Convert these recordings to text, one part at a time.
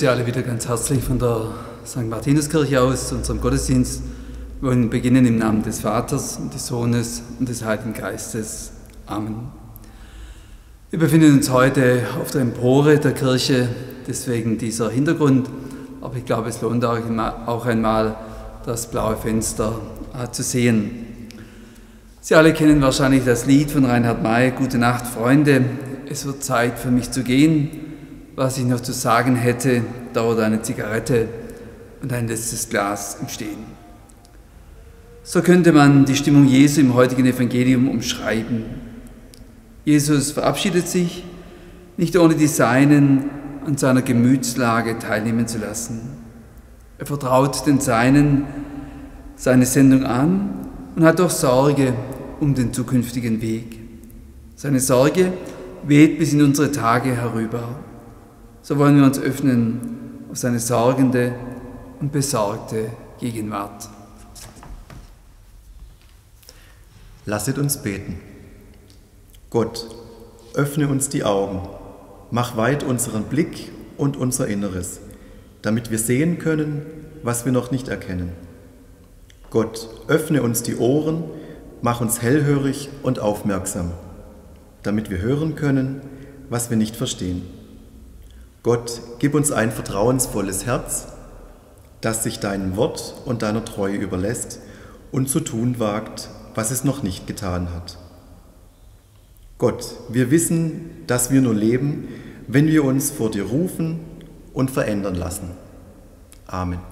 Begrüße alle wieder ganz herzlich von der St. Martinuskirche aus, unserem Gottesdienst. Wir wollen beginnen im Namen des Vaters und des Sohnes und des Heiligen Geistes. Amen. Wir befinden uns heute auf der Empore der Kirche, deswegen dieser Hintergrund. Aber ich glaube, es lohnt auch einmal, das blaue Fenster äh, zu sehen. Sie alle kennen wahrscheinlich das Lied von Reinhard May, Gute Nacht, Freunde. Es wird Zeit für mich zu gehen. Was ich noch zu sagen hätte, dauert eine Zigarette und ein letztes Glas im Stehen. So könnte man die Stimmung Jesu im heutigen Evangelium umschreiben. Jesus verabschiedet sich, nicht ohne die Seinen an seiner Gemütslage teilnehmen zu lassen. Er vertraut den Seinen seine Sendung an und hat auch Sorge um den zukünftigen Weg. Seine Sorge weht bis in unsere Tage herüber. So wollen wir uns öffnen auf seine sorgende und besorgte Gegenwart. Lasset uns beten. Gott, öffne uns die Augen, mach weit unseren Blick und unser Inneres, damit wir sehen können, was wir noch nicht erkennen. Gott, öffne uns die Ohren, mach uns hellhörig und aufmerksam, damit wir hören können, was wir nicht verstehen. Gott, gib uns ein vertrauensvolles Herz, das sich deinem Wort und deiner Treue überlässt und zu tun wagt, was es noch nicht getan hat. Gott, wir wissen, dass wir nur leben, wenn wir uns vor dir rufen und verändern lassen. Amen.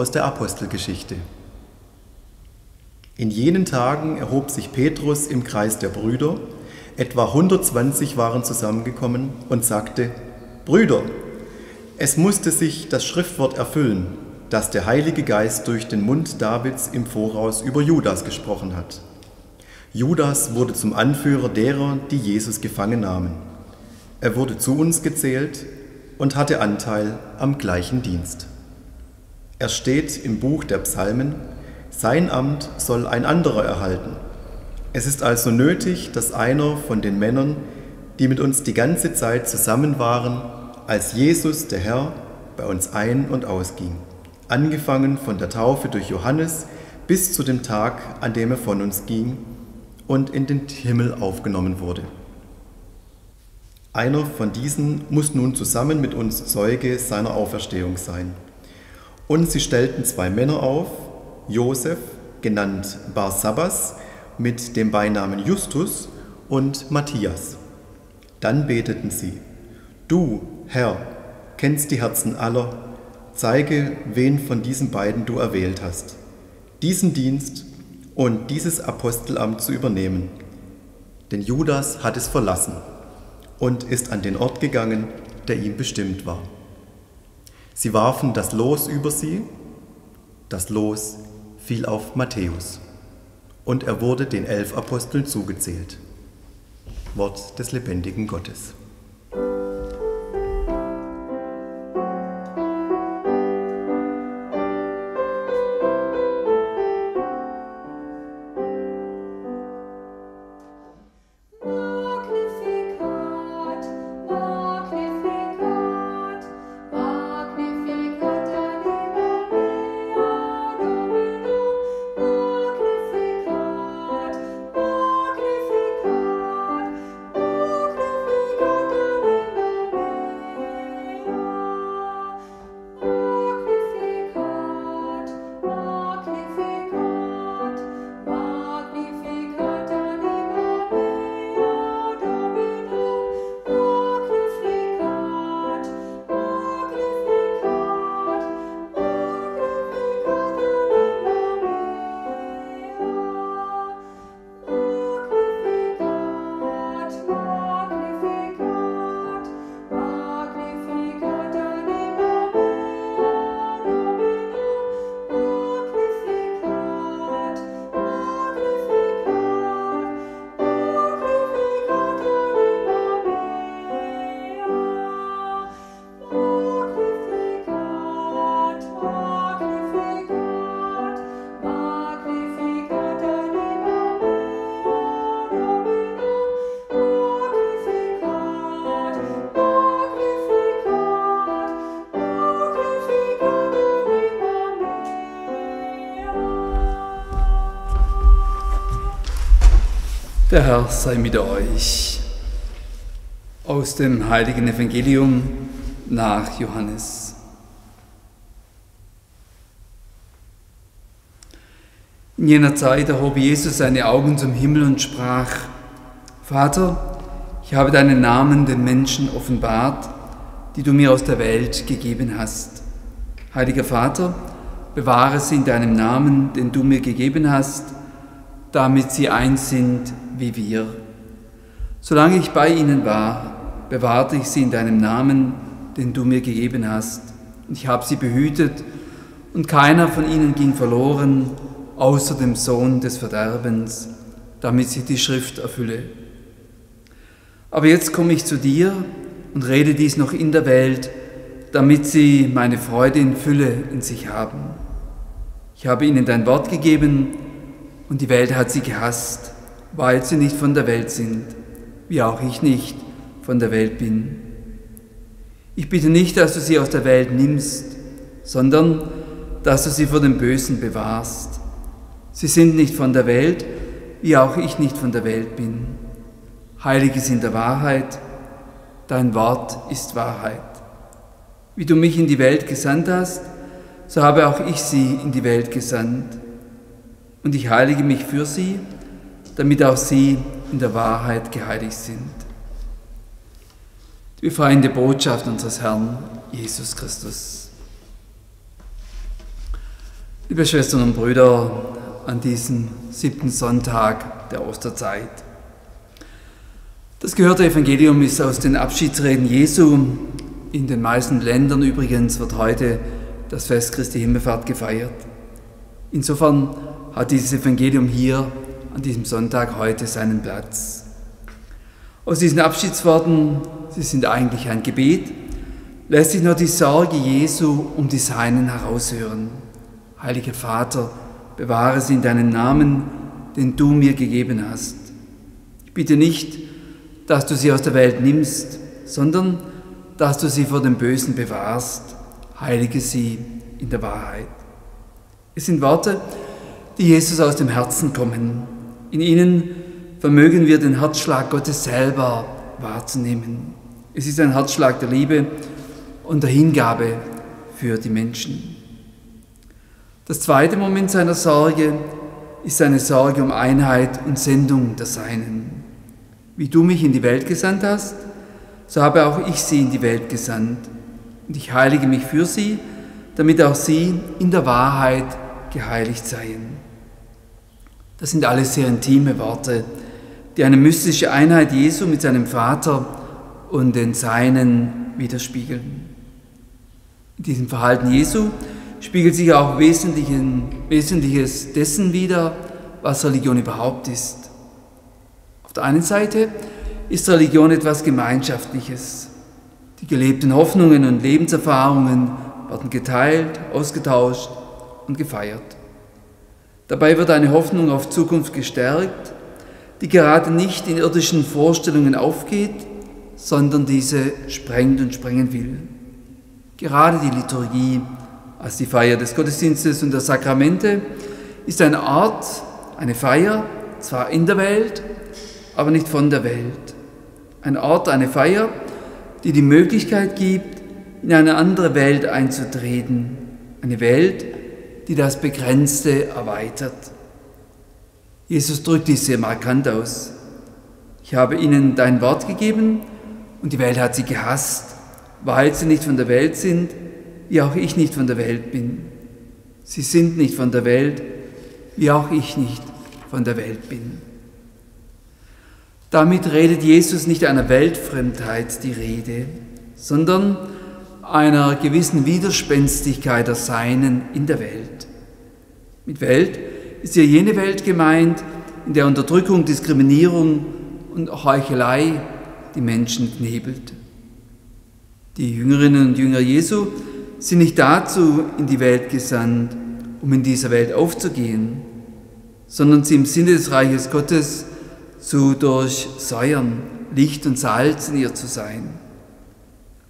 Aus der Apostelgeschichte. In jenen Tagen erhob sich Petrus im Kreis der Brüder, etwa 120 waren zusammengekommen und sagte, Brüder, es musste sich das Schriftwort erfüllen, das der Heilige Geist durch den Mund Davids im Voraus über Judas gesprochen hat. Judas wurde zum Anführer derer, die Jesus gefangen nahmen. Er wurde zu uns gezählt und hatte Anteil am gleichen Dienst. Er steht im Buch der Psalmen, sein Amt soll ein anderer erhalten. Es ist also nötig, dass einer von den Männern, die mit uns die ganze Zeit zusammen waren, als Jesus, der Herr, bei uns ein- und ausging, angefangen von der Taufe durch Johannes bis zu dem Tag, an dem er von uns ging und in den Himmel aufgenommen wurde. Einer von diesen muss nun zusammen mit uns Zeuge seiner Auferstehung sein. Und sie stellten zwei Männer auf, Josef, genannt Barsabbas, mit dem Beinamen Justus und Matthias. Dann beteten sie, Du, Herr, kennst die Herzen aller, zeige, wen von diesen beiden du erwählt hast, diesen Dienst und dieses Apostelamt zu übernehmen. Denn Judas hat es verlassen und ist an den Ort gegangen, der ihm bestimmt war. Sie warfen das Los über sie, das Los fiel auf Matthäus und er wurde den elf Aposteln zugezählt. Wort des lebendigen Gottes. Der Herr sei mit euch. Aus dem heiligen Evangelium nach Johannes. In jener Zeit erhob Jesus seine Augen zum Himmel und sprach, Vater, ich habe deinen Namen den Menschen offenbart, die du mir aus der Welt gegeben hast. Heiliger Vater, bewahre sie in deinem Namen, den du mir gegeben hast, damit sie eins sind wie wir. Solange ich bei ihnen war, bewahrte ich sie in deinem Namen, den du mir gegeben hast. Und ich habe sie behütet, und keiner von ihnen ging verloren, außer dem Sohn des Verderbens, damit sich die Schrift erfülle. Aber jetzt komme ich zu dir und rede dies noch in der Welt, damit sie meine Freude in Fülle in sich haben. Ich habe ihnen dein Wort gegeben, und die Welt hat sie gehasst, weil sie nicht von der Welt sind, wie auch ich nicht von der Welt bin. Ich bitte nicht, dass du sie aus der Welt nimmst, sondern dass du sie vor dem Bösen bewahrst. Sie sind nicht von der Welt, wie auch ich nicht von der Welt bin. Heilig ist in der Wahrheit, dein Wort ist Wahrheit. Wie du mich in die Welt gesandt hast, so habe auch ich sie in die Welt gesandt. Und ich heilige mich für sie, damit auch sie in der Wahrheit geheiligt sind. Die befreiende Botschaft unseres Herrn Jesus Christus. Liebe Schwestern und Brüder, an diesem siebten Sonntag der Osterzeit. Das gehörte Evangelium ist aus den Abschiedsreden Jesu. In den meisten Ländern übrigens wird heute das Fest Christi Himmelfahrt gefeiert. Insofern hat dieses Evangelium hier an diesem Sonntag heute seinen Platz. Aus diesen Abschiedsworten, sie sind eigentlich ein Gebet, lässt sich nur die Sorge Jesu um die Seinen heraushören. Heiliger Vater, bewahre sie in deinem Namen, den du mir gegeben hast. Ich bitte nicht, dass du sie aus der Welt nimmst, sondern dass du sie vor dem Bösen bewahrst. Heilige sie in der Wahrheit. Es sind Worte, die Jesus aus dem Herzen kommen. In ihnen vermögen wir den Herzschlag Gottes selber wahrzunehmen. Es ist ein Herzschlag der Liebe und der Hingabe für die Menschen. Das zweite Moment seiner Sorge ist seine Sorge um Einheit und Sendung der Seinen. Wie du mich in die Welt gesandt hast, so habe auch ich sie in die Welt gesandt. Und ich heilige mich für sie, damit auch sie in der Wahrheit geheiligt seien. Das sind alles sehr intime Worte, die eine mystische Einheit Jesu mit seinem Vater und den Seinen widerspiegeln. In diesem Verhalten Jesu spiegelt sich auch Wesentliches dessen wider, was Religion überhaupt ist. Auf der einen Seite ist Religion etwas Gemeinschaftliches. Die gelebten Hoffnungen und Lebenserfahrungen werden geteilt, ausgetauscht und gefeiert. Dabei wird eine Hoffnung auf Zukunft gestärkt, die gerade nicht in irdischen Vorstellungen aufgeht, sondern diese sprengt und sprengen will. Gerade die Liturgie als die Feier des Gottesdienstes und der Sakramente ist ein Ort, eine Feier, zwar in der Welt, aber nicht von der Welt. Ein Ort, eine Feier, die die Möglichkeit gibt, in eine andere Welt einzutreten. Eine Welt, die das Begrenzte erweitert. Jesus drückt dies sehr markant aus. Ich habe ihnen dein Wort gegeben und die Welt hat sie gehasst, weil sie nicht von der Welt sind, wie auch ich nicht von der Welt bin. Sie sind nicht von der Welt, wie auch ich nicht von der Welt bin. Damit redet Jesus nicht einer Weltfremdheit die Rede, sondern einer gewissen Widerspenstigkeit der Seinen in der Welt. Mit Welt ist hier jene Welt gemeint, in der Unterdrückung, Diskriminierung und Heuchelei die Menschen knebelt. Die Jüngerinnen und Jünger Jesu sind nicht dazu in die Welt gesandt, um in dieser Welt aufzugehen, sondern sie im Sinne des Reiches Gottes zu durchsäuern, Licht und Salz in ihr zu sein.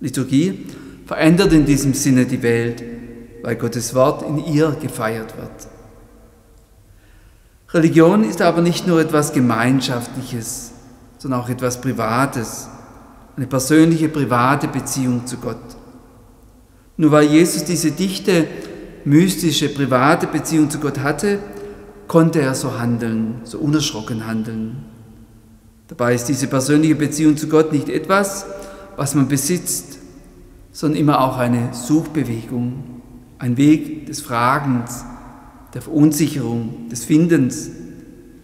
Liturgie verändert in diesem Sinne die Welt, weil Gottes Wort in ihr gefeiert wird. Religion ist aber nicht nur etwas Gemeinschaftliches, sondern auch etwas Privates, eine persönliche, private Beziehung zu Gott. Nur weil Jesus diese dichte, mystische, private Beziehung zu Gott hatte, konnte er so handeln, so unerschrocken handeln. Dabei ist diese persönliche Beziehung zu Gott nicht etwas, was man besitzt, sondern immer auch eine Suchbewegung, ein Weg des Fragens, der Verunsicherung, des Findens,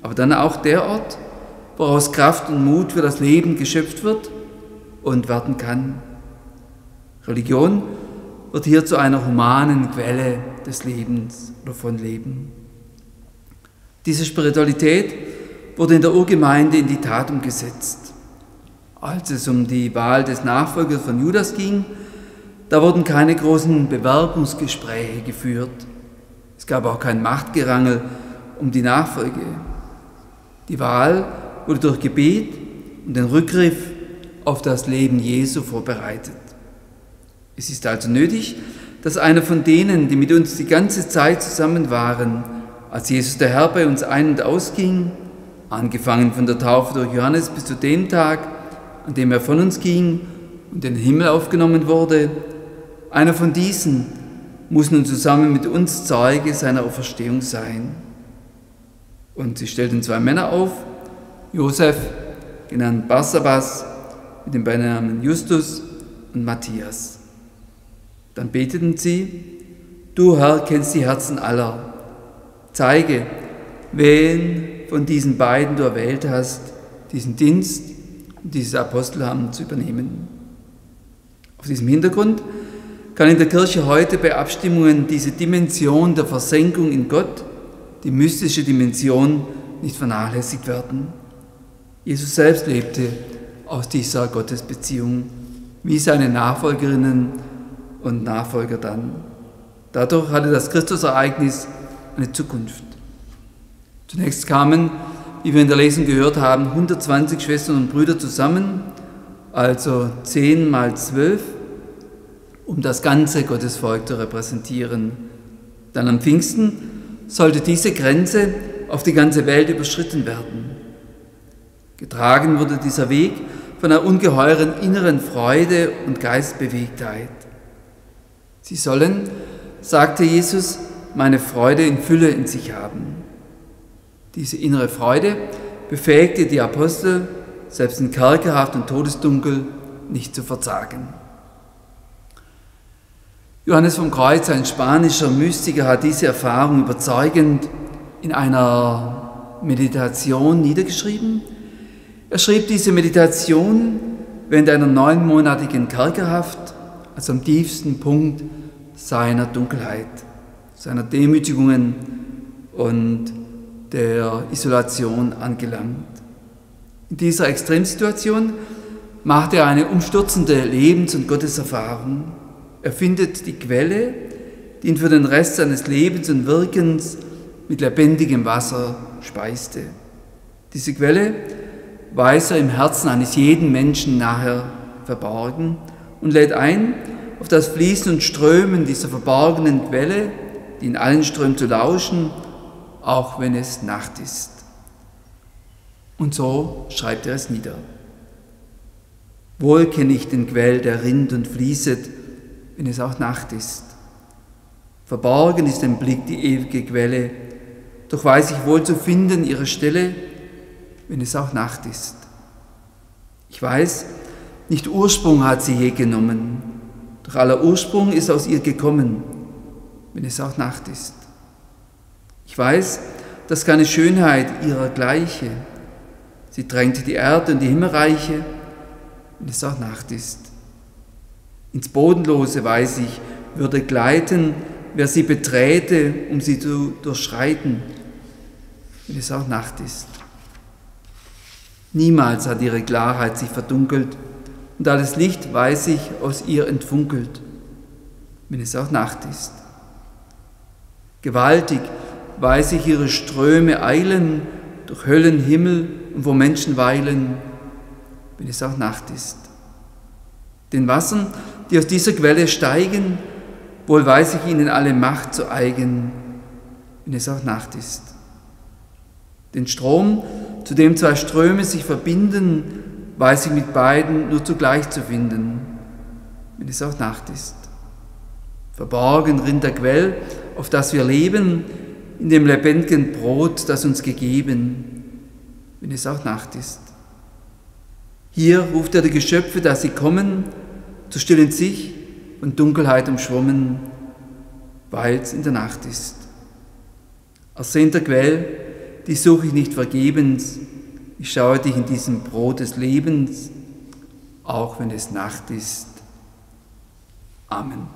aber dann auch der Ort, woraus Kraft und Mut für das Leben geschöpft wird und werden kann. Religion wird hier zu einer humanen Quelle des Lebens oder von Leben. Diese Spiritualität wurde in der Urgemeinde in die Tat umgesetzt. Als es um die Wahl des Nachfolgers von Judas ging, da wurden keine großen Bewerbungsgespräche geführt. Es gab auch kein Machtgerangel um die Nachfolge. Die Wahl wurde durch Gebet und den Rückgriff auf das Leben Jesu vorbereitet. Es ist also nötig, dass einer von denen, die mit uns die ganze Zeit zusammen waren, als Jesus der Herr bei uns ein- und ausging, angefangen von der Taufe durch Johannes bis zu dem Tag, an dem er von uns ging und in den Himmel aufgenommen wurde, einer von diesen muss nun zusammen mit uns Zeuge seiner Auferstehung sein. Und sie stellten zwei Männer auf, Josef, genannt Barsabas, mit dem Beinamen Justus und Matthias. Dann beteten sie, du Herr kennst die Herzen aller, zeige, wen von diesen beiden du erwählt hast, diesen Dienst und dieses Apostelamt zu übernehmen. Auf diesem Hintergrund kann in der Kirche heute bei Abstimmungen diese Dimension der Versenkung in Gott, die mystische Dimension, nicht vernachlässigt werden. Jesus selbst lebte aus dieser Gottesbeziehung, wie seine Nachfolgerinnen und Nachfolger dann. Dadurch hatte das Christusereignis eine Zukunft. Zunächst kamen, wie wir in der Lesung gehört haben, 120 Schwestern und Brüder zusammen, also 10 mal 12 um das ganze Gottesvolk zu repräsentieren. Dann am Pfingsten sollte diese Grenze auf die ganze Welt überschritten werden. Getragen wurde dieser Weg von einer ungeheuren inneren Freude und Geistbewegtheit. Sie sollen, sagte Jesus, meine Freude in Fülle in sich haben. Diese innere Freude befähigte die Apostel, selbst in Kerkerhaft und Todesdunkel nicht zu verzagen. Johannes vom Kreuz, ein spanischer Mystiker, hat diese Erfahrung überzeugend in einer Meditation niedergeschrieben. Er schrieb diese Meditation während einer neunmonatigen Kerkerhaft, also am tiefsten Punkt seiner Dunkelheit, seiner Demütigungen und der Isolation angelangt. In dieser Extremsituation macht er eine umstürzende Lebens- und Gotteserfahrung. Er findet die Quelle, die ihn für den Rest seines Lebens und Wirkens mit lebendigem Wasser speiste. Diese Quelle weiß er im Herzen eines jeden Menschen nachher verborgen und lädt ein, auf das Fließen und Strömen dieser verborgenen Quelle, die in allen Strömen zu lauschen, auch wenn es Nacht ist. Und so schreibt er es nieder. Wohl kenne ich den Quell, der rinnt und fließet, wenn es auch Nacht ist. Verborgen ist dem Blick die ewige Quelle, doch weiß ich wohl zu finden ihre Stelle, wenn es auch Nacht ist. Ich weiß, nicht Ursprung hat sie je genommen, doch aller Ursprung ist aus ihr gekommen, wenn es auch Nacht ist. Ich weiß, dass keine Schönheit ihrer gleiche. Sie drängt die Erde und die Himmelreiche, wenn es auch Nacht ist. Ins Bodenlose weiß ich, würde gleiten, wer sie beträte, um sie zu durchschreiten, wenn es auch Nacht ist. Niemals hat ihre Klarheit sich verdunkelt und alles Licht weiß ich aus ihr entfunkelt, wenn es auch Nacht ist. Gewaltig weiß ich ihre Ströme eilen durch Höllenhimmel und wo Menschen weilen, wenn es auch Nacht ist. Den Wassern, die aus dieser Quelle steigen, wohl weiß ich ihnen alle Macht zu eigen, wenn es auch Nacht ist. Den Strom, zu dem zwei Ströme sich verbinden, weiß ich mit beiden nur zugleich zu finden, wenn es auch Nacht ist. Verborgen rinnt der Quell, auf das wir leben, in dem lebendigen Brot, das uns gegeben, wenn es auch Nacht ist. Hier ruft er die Geschöpfe, dass sie kommen, zu stillen sich und Dunkelheit umschwommen, weil es in der Nacht ist. Ersehnter Quell, die suche ich nicht vergebens, ich schaue dich in diesem Brot des Lebens, auch wenn es Nacht ist. Amen.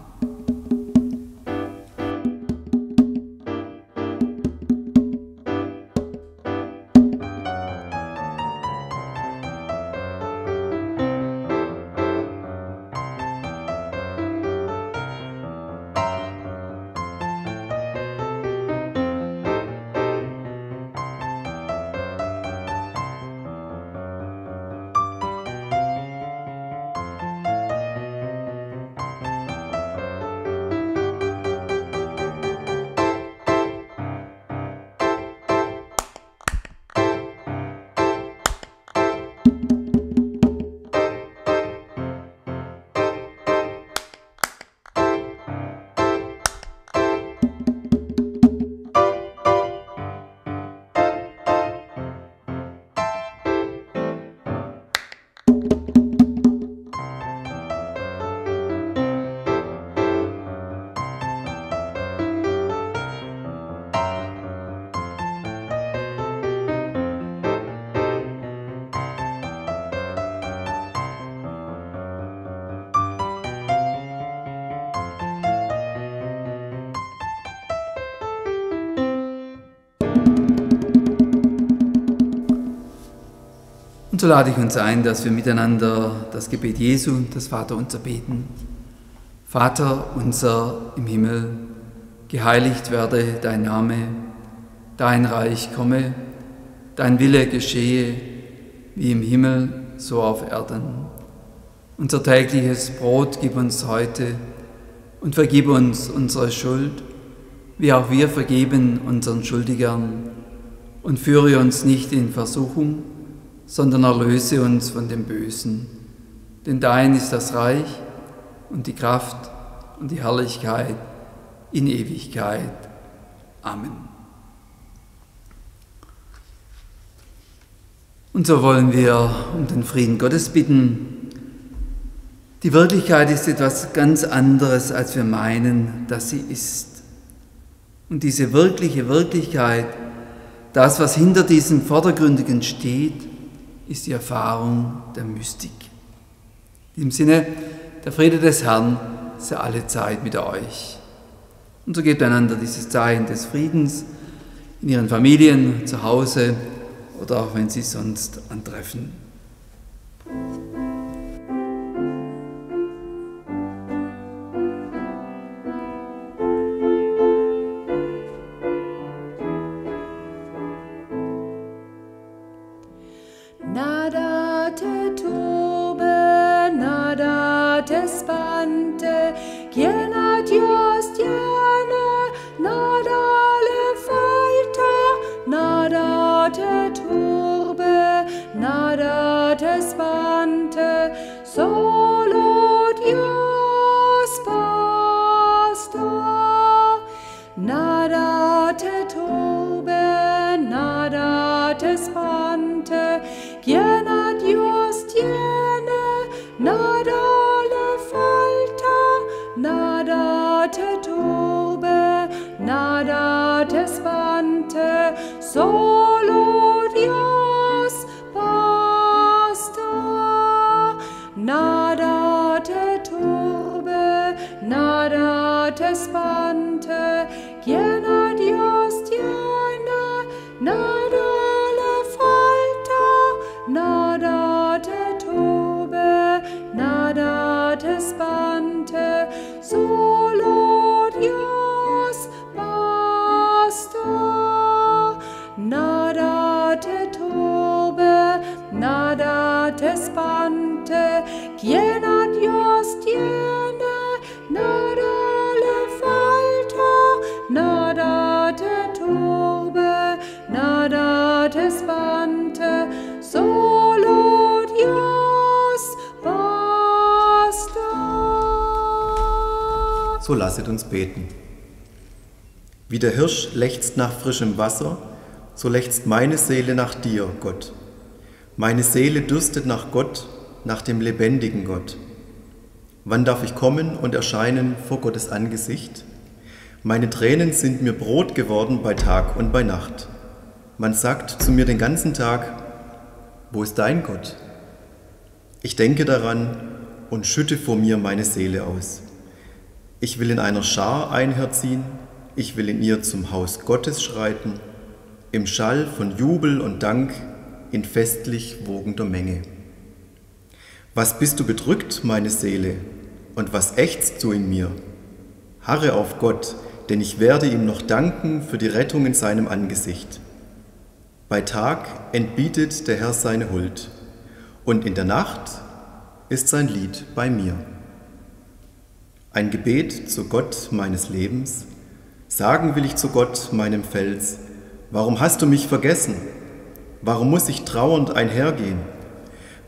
Und so lade ich uns ein, dass wir miteinander das Gebet Jesu, das Vaterunser beten. Vater unser im Himmel, geheiligt werde dein Name, dein Reich komme, dein Wille geschehe, wie im Himmel, so auf Erden. Unser tägliches Brot gib uns heute und vergib uns unsere Schuld, wie auch wir vergeben unseren Schuldigern. Und führe uns nicht in Versuchung, sondern erlöse uns von dem Bösen. Denn dein ist das Reich und die Kraft und die Herrlichkeit in Ewigkeit. Amen. Und so wollen wir um den Frieden Gottes bitten. Die Wirklichkeit ist etwas ganz anderes, als wir meinen, dass sie ist. Und diese wirkliche Wirklichkeit, das, was hinter diesem Vordergründigen steht, ist die Erfahrung der Mystik. Im Sinne, der Friede des Herrn sei alle Zeit mit euch. Und so gebt einander dieses Zeichen des Friedens in ihren Familien, zu Hause oder auch wenn sie sonst antreffen. Spante, nadate turbe, nadate spante, solo Dios basta. So lasset uns beten. Wie der Hirsch lechzt nach frischem Wasser, so lechzt meine Seele nach dir, Gott. Meine Seele dürstet nach Gott, nach dem lebendigen Gott. Wann darf ich kommen und erscheinen vor Gottes Angesicht? Meine Tränen sind mir Brot geworden bei Tag und bei Nacht. Man sagt zu mir den ganzen Tag, wo ist dein Gott? Ich denke daran und schütte vor mir meine Seele aus. Ich will in einer Schar einherziehen, ich will in ihr zum Haus Gottes schreiten, im Schall von Jubel und Dank in festlich wogender Menge. Was bist du bedrückt, meine Seele, und was ächzt du in mir? Harre auf Gott, denn ich werde ihm noch danken für die Rettung in seinem Angesicht. Bei Tag entbietet der Herr seine Huld, und in der Nacht ist sein Lied bei mir. Ein Gebet zu Gott meines Lebens, sagen will ich zu Gott, meinem Fels, warum hast du mich vergessen? Warum muss ich trauernd einhergehen?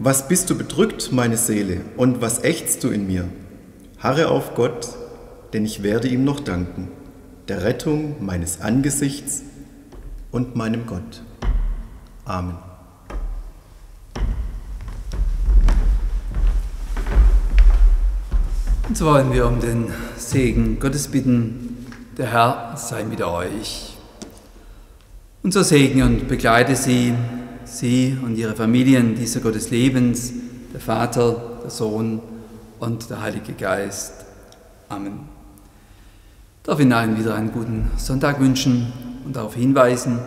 Was bist du bedrückt, meine Seele, und was ächzt du in mir? Harre auf Gott, denn ich werde ihm noch danken, der Rettung meines Angesichts und meinem Gott. Amen. Und so wollen wir um den Segen Gottes bitten. Der Herr sei mit euch. Und so segne und begleite Sie, Sie und Ihre Familien dieser Gottes Lebens, der Vater, der Sohn und der Heilige Geist. Amen. Ich darf Ihnen allen wieder einen guten Sonntag wünschen und darauf hinweisen.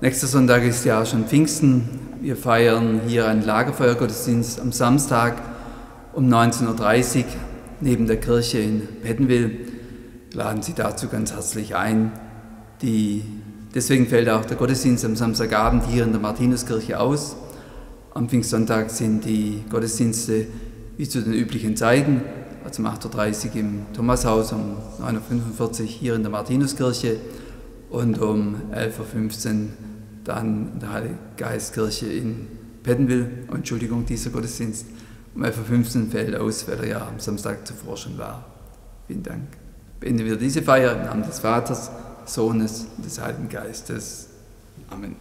Nächster Sonntag ist ja schon Pfingsten. Wir feiern hier einen Lagerfeuergottesdienst am Samstag um 19.30 Uhr neben der Kirche in Pettenwil. Laden Sie dazu ganz herzlich ein. Die, deswegen fällt auch der Gottesdienst am Samstagabend hier in der Martinuskirche aus. Am Pfingstsonntag sind die Gottesdienste wie zu den üblichen Zeiten, also um 8.30 Uhr im Thomashaus, um 9.45 Uhr hier in der Martinuskirche und um 11.15 Uhr dann in der Heiliggeistkirche in Pettenwil. Entschuldigung, dieser Gottesdienst um 11.15 Uhr fällt aus, weil er ja am Samstag zuvor schon war. Vielen Dank. Beenden wir diese Feier im Namen des Vaters, Sohnes und des Heiligen Geistes. Amen.